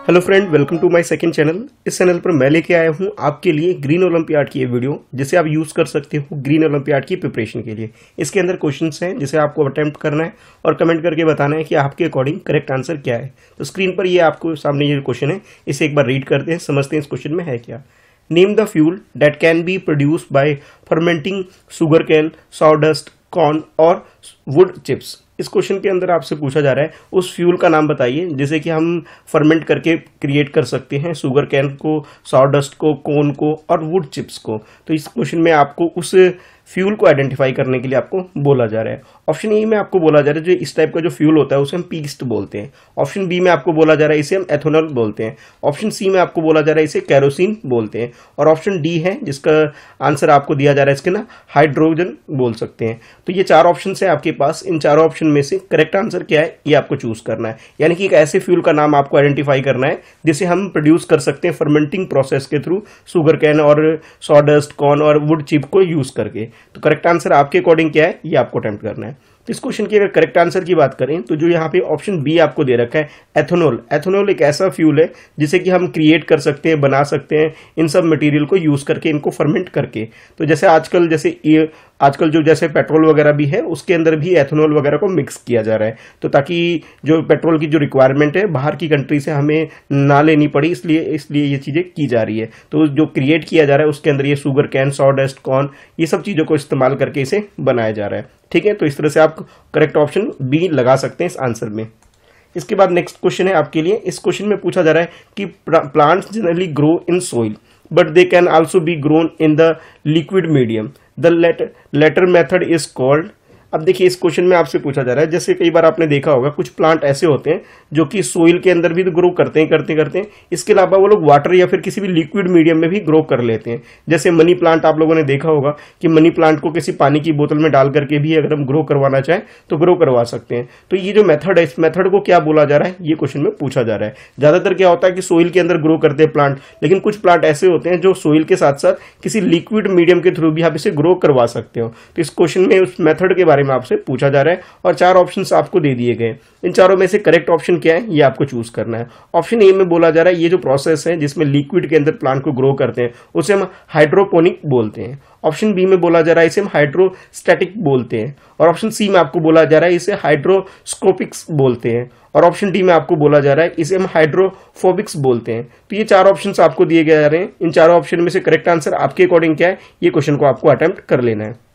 Hello friend welcome to my second channel इस channel पर मैं लेके आया हूँ आपके लिए ग्रीन ओलंपियाड की ये वीडियो जिसे आप यूज़ कर सकते हो ग्रीन ओलंपियाड की प्रिपरेशन के लिए। इसके अंदर क्वेश्चंस हैं, जिसे आपको अटेम्प्ट करना है और कमेंट करके बताना है कि आपके अकॉर्डिंग करेक्ट आंसर क्या है। तो स्क्रीन पर ये आपको सामने ये क्वेश्चन है, इसे एक बार रीड करते हैं समझते हैं इस क्वेश्चन में है क्या। Name the fuel that can be produce by fermenting sugar cane sawdust corn और वुड चिप्स इस क्वेश्चन के अंदर आपसे पूछा जा रहा है, उस फ्यूल का नाम बताइए, जिसे कि हम फर्मेंट करके क्रिएट कर सकते हैं शुगर कैन को सॉडस्ट को कोन को और वुड चिप्स को। तो इस क्वेश्चन में आपको उस फ्यूल को आइडेंटिफाई करने के लिए आपको बोला जा रहा है। ऑप्शन ए में आपको बोला जा रहा है जो इस टाइप का जो फ्यूल होता है, उसे हम पीस्ट बोलते हैं। ऑप्शन बी में आपको बोला जा रहा है, इसे हम एथोनॉल बोलते हैं। ऑप्शन सी में आपको बोला जा रहा है, इसे कैरोसिन बोलते हैं। और ऑप्शन डी है, जिसका आंसर आपको दिया जा रहा है, इसके ना हाइड्रोजन बोल सकते हैं। तो ये चार ऑप्शन है आपके पास। इन चारों ऑप्शन में से करेक्ट आंसर क्या है, ये आपको चूज़ करना है। यानी कि एक ऐसे फ्यूल का नाम आपको आइडेंटिफाई करना है, जिसे हम प्रोड्यूस कर सकते हैं फर्मेंटिंग प्रोसेस के थ्रू शुगर कैन और सॉडस्ट कॉर्न और वुड चिप को यूज़ करके। तो करेक्ट आंसर आपके अकॉर्डिंग क्या है? ये आपको अटेम्प्ट करना है। इस क्वेश्चन की अगर करेक्ट आंसर की बात करें तो जो यहाँ पे ऑप्शन बी आपको दे रखा है एथोनॉल एथोनॉल एक ऐसा फ्यूल है जिसे कि हम क्रिएट कर सकते हैं, बना सकते हैं, इन सब मटेरियल को यूज़ करके, इनको फर्मेंट करके. तो जैसे आजकल जैसे आजकल जो जैसे पेट्रोल वगैरह भी है, उसके अंदर भी एथोनॉल वगैरह को मिक्स किया जा रहा है. तो ताकि जो पेट्रोल की जो रिक्वायरमेंट है, बाहर की कंट्री से हमें ना लेनी पड़ी, इसलिए इसलिए ये चीज़ें की जा रही है. तो जो क्रिएट किया जा रहा है, उसके अंदर ये शुगर कैन सॉडेस्ट कॉर्न ये सब चीज़ों को इस्तेमाल करके इसे बनाया जा रहा है. ठीक है? तो इस तरह से आप करेक्ट ऑप्शन बी लगा सकते हैं इस आंसर में। इसके बाद नेक्स्ट क्वेश्चन है आपके लिए। इस क्वेश्चन में पूछा जा रहा है कि plants generally grow in soil but they can also be grown in the liquid medium the latter method is called अब देखिए, इस क्वेश्चन में आपसे पूछा जा रहा है, जैसे कई बार आपने देखा होगा, कुछ प्लांट ऐसे होते हैं जो कि सोइल के अंदर भी तो ग्रो करते हैं, करते करते हैं। इसके अलावा वो लोग वाटर या फिर किसी भी लिक्विड मीडियम में भी ग्रो कर लेते हैं। जैसे मनी प्लांट आप लोगों ने देखा होगा कि मनी प्लांट को किसी पानी की बोतल में डाल करके भी अगर हम ग्रो करवाना चाहें तो ग्रो करवा सकते हैं। तो ये जो मेथड है, इस मेथड को क्या बोला जा रहा है, ये क्वेश्चन में पूछा जा रहा है। ज़्यादातर क्या होता है कि सोइल के अंदर ग्रो करते हैं प्लांट लेकिन कुछ प्लांट ऐसे होते हैं जो सोइल के साथ साथ किसी लिक्विड मीडियम के थ्रू भी आप इसे ग्रो करवा सकते हो। तो इस क्वेश्चन में उस मेथड के बारे में आपसे पूछा जा रहा है और चार ऑप्शन आपको दे दिए गए इन चारों में से करेक्ट ऑप्शन क्या है? ये आपको चूज़ करना है। ऑप्शन ए में बोला जा रहा है, ये जो प्रोसेस है जिसमें लिक्विड के अंदर प्लांट को ग्रो करते हैं, उसे हम हाइड्रोपोनिक बोलते हैं। ऑप्शन बी में बोला जा रहा है, इसे हम हाइड्रोस्टैटिक बोलते हैं। और ऑप्शन सी में आपको बोला जा रहा है, इसे हाइड्रोस्कोपिक्स बोलते हैं। और ऑप्शन डी में आपको बोला जा रहा है, इसे हम हाइड्रोफोबिक्स बोलते हैं। तो ये चार ऑप्शन आपको दिए गए जा रहे हैं। इन चारों ऑप्शन में से करेक्ट आंसर आपके अकॉर्डिंग क्या है? ये क्वेश्चन को आपको अटेम्प्ट कर लेना है।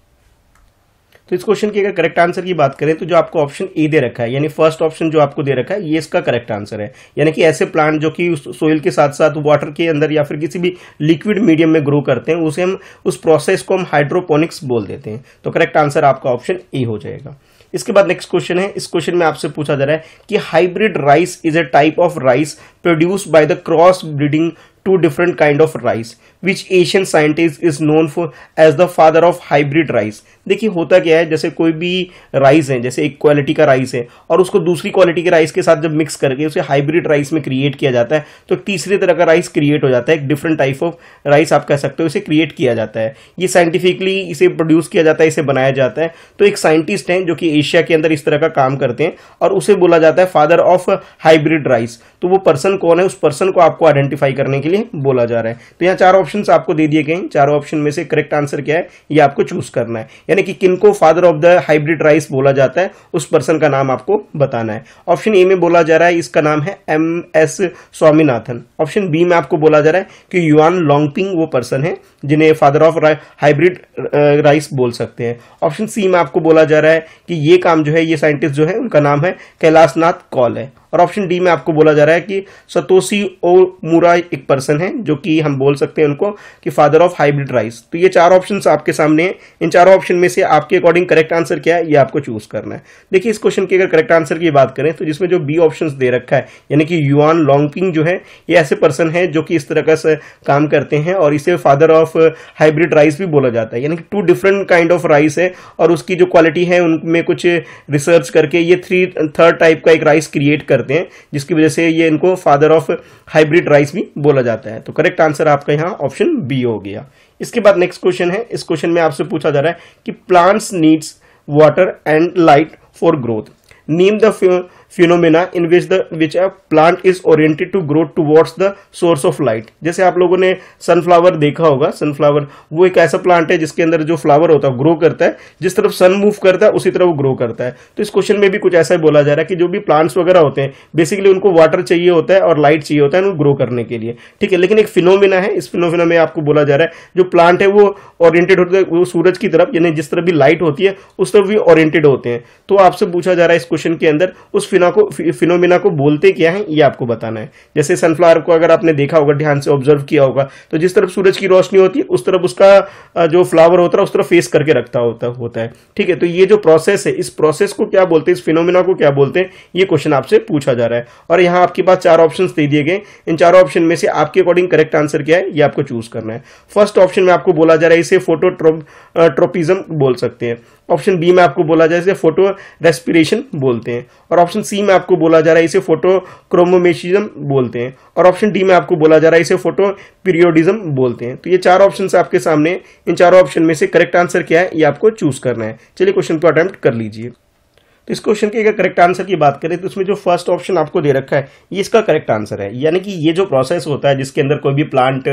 तो इस क्वेश्चन की अगर करेक्ट आंसर की बात करें तो जो आपको ऑप्शन ए दे रखा है, यानी फ़र्स्ट ऑप्शन जो आपको दे रखा है, ये इसका करेक्ट आंसर है। यानी कि ऐसे प्लांट जो कि सोइल के साथ साथ वाटर के अंदर या फिर किसी भी लिक्विड मीडियम में ग्रो करते हैं, उसे हम, उस प्रोसेस को हम हाइड्रोपोनिक्स बोल देते हैं। तो करेक्ट आंसर आपका ऑप्शन ए हो जाएगा। इसके बाद नेक्स्ट क्वेश्चन है। इस क्वेश्चन में आपसे पूछा जा रहा है कि hybrid rice is a type of rice produce by the cross breeding two different kind of rice which Asian scientist is known for as the father of hybrid rice देखिए, होता क्या है, जैसे कोई भी राइस है, जैसे एक क्वालिटी का राइस है, और उसको दूसरी क्वालिटी के राइस के साथ जब मिक्स करके उसे हाइब्रिड राइस में क्रिएट किया जाता है तो तीसरे तरह का राइस क्रिएट हो जाता है, एक डिफरेंट टाइप ऑफ़ राइस आप कह सकते हो, इसे क्रिएट किया जाता है। ये साइंटिफिकली इसे प्रोड्यूस किया जाता है, इसे बनाया जाता है। तो एक साइंटिस्ट हैं, जो कि एशिया के अंदर इस तरह का काम करते हैं, और उसे बोला जाता है फादर ऑफ़ हाइब्रिड राइस तो वो पर्सन कौन है? उस पर्सन को आपको आइडेंटिफाई करने के लिए बोला जा रहा है। तो यहाँ चार ऑप्शन आपको दे दिए गए चारों ऑप्शन में से करेक्ट आंसर क्या है? ये आपको चूज़ करना है। यानी कि किनको father of the hybrid rice बोला जाता है, उस पर्सन का नाम आपको बताना है। ऑप्शन ए में बोला जा रहा है, इसका नाम है M S Swaminathan. Option B में आपको बोला जा रहा है कि युआन लॉन्गपिंग वो पर्सन है, जिन्हें फादर ऑफ़ हाइब्रिड राइस बोल सकते हैं। ऑप्शन सी में आपको बोला जा रहा है कि ये काम जो है, ये साइंटिस्ट जो है, उनका नाम है कैलाशनाथ कॉल है। और ऑप्शन डी में आपको बोला जा रहा है कि सतोशी ओ मुरा एक पर्सन है, जो कि हम बोल सकते हैं उनको कि फादर ऑफ़ हाइब्रिड राइस तो ये चार ऑप्शन आपके सामने हैं। इन चारों ऑप्शन में से आपके अकॉर्डिंग करेक्ट आंसर क्या है, ये आपको चूज़ करना है। देखिए, इस क्वेश्चन की अगर करेक्ट आंसर की बात करें तो जिसमें जो बी ऑप्शन दे रखा है, यानी कि युआन लॉन्गपिंग जो है, ये ऐसे पर्सन है जो कि इस तरह का काम करते हैं और इसे फादर ऑफ़ हाइब्रिड राइस भी बोला जाता है। यानी कि two different kind of rice है और उसकी जो क्वालिटी है, उनमें कुछ रिसर्च करके ये थ्री थर्ड टाइप का एक राइस क्रिएट करते करते हैं, जिसकी वजह से ये इनको फादर ऑफ़ हाइब्रिड राइस भी बोला जाता है। तो करेक्ट आंसर आपका यहाँ ऑप्शन बी हो गया। इसके बाद नेक्स्ट क्वेश्चन है। इस क्वेश्चन में आपसे पूछा जा रहा है कि plants needs water and light for growth name the phenomena in which the which a plant is oriented to grow towards the source of light जैसे आप लोगों ने सनफ्लावर देखा होगा सनफ्लावर वो एक ऐसा प्लांट है जिसके अंदर जो फ्लावर होता है ग्रो करता है। जिस तरफ़ सन मूव करता है, उसी तरह वो ग्रो करता है। तो इस क्वेश्चन में भी कुछ ऐसा बोला जा रहा है कि जो भी प्लांट्स वगैरह होते हैं बेसिकली उनको वाटर चाहिए होता है और लाइट चाहिए होता है उनको ग्रो करने के लिए। ठीक है, लेकिन एक फिनोमिना है, इस फिनोमिना में आपको बोला जा रहा है, जो प्लांट है वो ओरिएंटेड होता है, वो सूरज की तरफ़, यानी जिस तरफ़ भी लाइट होती है, उस तरफ़ भी ओरिएंटेड होते हैं। तो आपसे पूछा जा रहा है इस क्वेश्चन के अंदर, उस फिना को फिनोमिना को बोलते क्या है, ये आपको बताना है। जैसे सनफ्लावर को अगर आपने देखा होगा, ध्यान से ऑब्ज़र्व किया होगा तो जिस तरफ़ सूरज की रोशनी होती है, उस तरफ़ उसका जो फ्लावर होता है, उस तरफ़ फेस करके रखता होता होता है। ठीक है तो ये जो प्रोसेस है, इस प्रोसेस को क्या बोलते हैं, इस फिनोमिना को क्या बोलते हैं, ये क्वेश्चन आपसे पूछा जा रहा है। और यहाँ आपके पास चार ऑप्शन दे दिए गए। इन चारों ऑप्शन में से आपके अकॉर्डिंग करेक्ट आंसर क्या है, ये आपको चूज़ करना है। फ़र्स्ट ऑप्शन में आपको बोला जा रहा है, इसे फ़ोटो ट्रोपिज्म बोल सकते हैं। ऑप्शन बी में आपको बोला जाए इसे फ़ोटो रेस्पिरेशन बोलते हैं। और ऑप्शन सी में आपको बोला जा रहा है, इसे फ़ोटो क्रोमोमेशिज्म बोलते हैं। और ऑप्शन डी में आपको बोला जा रहा है, इसे फ़ोटो पीरियोडिज्म बोलते हैं। तो ये चार ऑप्शन आपके सामने, इन चारों ऑप्शन में से करेक्ट आंसर क्या है, ये आपको चूज़ करना है। चलिए क्वेश्चन को अटैम्प्ट कर लीजिए। तो इस क्वेश्चन के अगर करेक्ट आंसर की बात करें तो इसमें जो फ़र्स्ट ऑप्शन आपको दे रखा है, ये इसका करेक्ट आंसर है। यानी कि ये जो प्रोसेस होता है, जिसके अंदर कोई भी प्लांट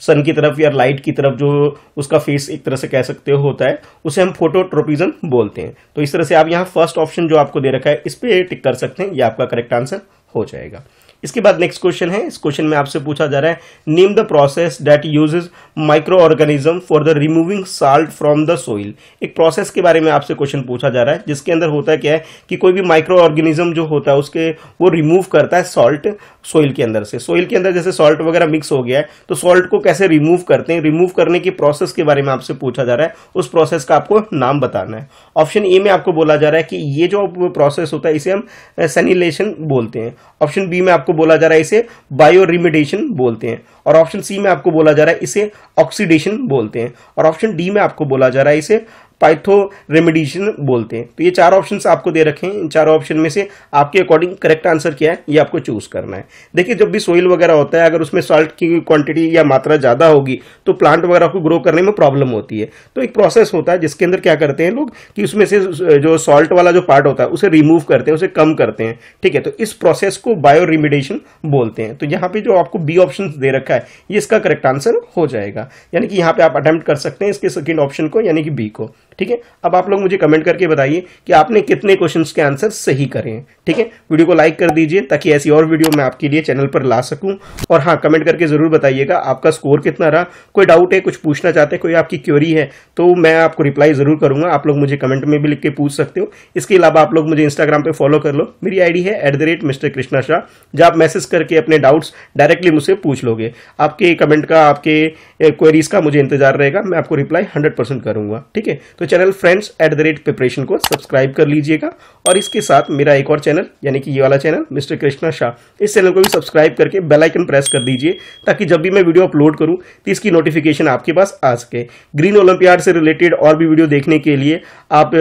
सन की तरफ़ या लाइट की तरफ़ जो उसका फेस एक तरह से कह सकते हो होता है, उसे हम फोटोट्रोपिज्म बोलते हैं। तो इस तरह से आप यहाँ फ़र्स्ट ऑप्शन जो आपको दे रखा है, इस पर टिक कर सकते हैं, ये आपका करेक्ट आंसर हो जाएगा। इसके बाद नेक्स्ट क्वेश्चन है। इस क्वेश्चन में आपसे पूछा जा रहा है name the process that uses micro organism for the removing salt from the soil एक प्रोसेस के बारे में आपसे क्वेश्चन पूछा जा रहा है, जिसके अंदर होता है क्या है कि कोई भी माइक्रो ऑर्गेनिज्म जो होता है, उसके वो रिमूव करता है सॉल्ट सोइल के अंदर से। सोइल के अंदर जैसे सॉल्ट वगैरह मिक्स हो गया है तो सॉल्ट को कैसे रिमूव करते हैं? रिमूव करने की प्रोसेस के बारे में आपसे पूछा जा रहा है। उस प्रोसेस का आपको नाम बताना है। ऑप्शन ए में आपको बोला जा रहा है कि ये जो प्रोसेस होता है, इसे हम सैनिलेशन बोलते हैं। ऑप्शन बी में आपको बोला जा रहा है इसे बायो रिमिडेशन बोलते हैं। और ऑप्शन सी में आपको बोला जा रहा है इसे ऑक्सीडेशन बोलते हैं। और ऑप्शन डी में आपको बोला जा रहा है इसे पाइथो रेमिडिशन बोलते हैं। तो ये चार ऑप्शन आपको दे रखे हैं। इन चार ऑप्शन में से आपके अकॉर्डिंग करेक्ट आंसर क्या है, ये आपको चूज़ करना है। देखिए, जब भी सोइल वगैरह होता है, अगर उसमें सॉल्ट की क्वांटिटी या मात्रा ज़्यादा होगी तो प्लांट वगैरह को ग्रो करने में प्रॉब्लम होती है। तो एक प्रोसेस होता है जिसके अंदर क्या करते हैं लोग कि उसमें से जो सॉल्ट वाला जो पार्ट होता है, उसे रिमूव करते हैं, उसे कम करते हैं। ठीक है तो इस प्रोसेस को बायो रिमिडेशन बोलते हैं। तो यहाँ पे जो आपको बी ऑप्शन दे रखा है, ये इसका करेक्ट आंसर हो जाएगा। यानी कि यहाँ पे आप अटेम्प्ट कर सकते हैं इसके सेकेंड ऑप्शन को, यानी कि बी को। ठीक है? अब आप लोग मुझे कमेंट करके बताइए कि आपने कितने क्वेश्चंस के आंसर सही करे हैं, ठीक है? वीडियो को लाइक कर दीजिए ताकि ऐसी और वीडियो मैं आपके लिए चैनल पर ला सकूँ। और हाँ कमेंट करके ज़रूर बताइएगा आपका स्कोर कितना रहा। कोई डाउट है, कुछ पूछना चाहते हैं, कोई आपकी क्योरी है तो मैं आपको रिप्लाई ज़रूर करूँगा। आप लोग मुझे कमेंट में भी लिख के पूछ सकते हो। इसके अलावा आप लोग मुझे इंस्टाग्राम पर फॉलो कर लो। मेरी आईडी है एट मिस्टर कृष्णा शाह जब आप मैसेज करके अपने डाउट्स डायरेक्टली मुझसे पूछ लोगे। आपके कमेंट का, आपके क्वेरीज का मुझे इंतज़ार रहेगा। मैं आपको रिप्लाई हंड्रेड करूँगा, ठीक है? तो channel friends at the rate preparation को सब्सक्राइब कर लीजिएगा। और इसके साथ मेरा एक और चैनल, यानी कि ये वाला चैनल, मिस्टर कृष्णा शाह, इस चैनल को भी सब्सक्राइब करके बेल आइकन प्रेस कर दीजिए, ताकि जब भी मैं वीडियो अपलोड करूँ तो इसकी नोटिफिकेशन आपके पास आ सके। ग्रीन ओलंपियाड से रिलेटेड और भी वीडियो देखने के लिए आप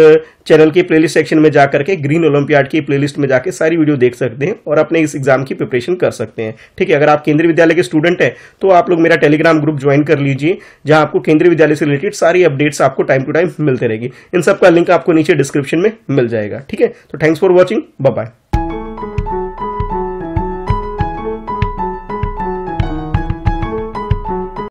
चैनल के प्लेलिस्ट सेक्शन में जाकर के ग्रीन ओलंपियाड की प्लेलिस्ट में जाकर सारी वीडियो देख सकते हैं और अपने इस एग्ज़ाम की प्रिपरेशन कर सकते हैं। ठीक है, अगर आप केंद्रीय विद्यालय के स्टूडेंट हैं तो आप लोग मेरा टेलीग्राम ग्रुप ज्वाइन कर लीजिए, जहाँ आपको केंद्रीय विद्यालय से रिलेटेड सारी अपडेट्स आपको टाइम टू टाइम मिलते रहेगी। इन सबका लिंक आपको नीचे डिस्क्रिप्शन में मिल जाएगा। ठीक है तो थैंक्स फॉर वॉचिंग बाय